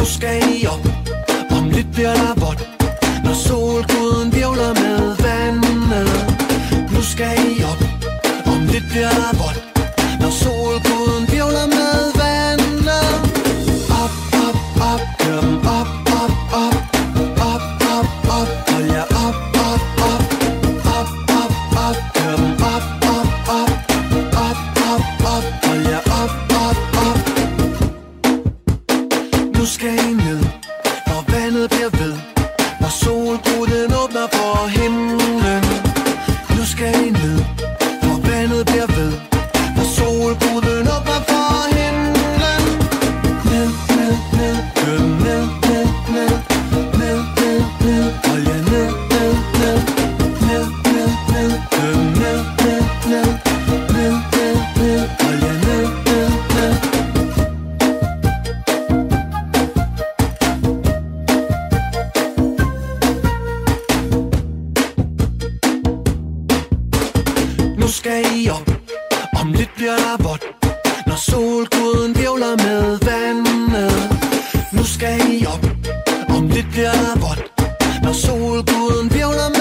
Nu skal I op, om lidt bliver der vådt. Når solguden virvler med vandet. Nu skal I op, om lidt bliver der skal I ned Når vandet bliver ved Når solguden åbner for himlen. Nu skal I ned Når vandet bliver ved Når solguden skal I op. Om lidt bliver der vådt Når solguden vivler med vandet. Nu skal I op. Om lidt bliver der vådt Når solguden vivler med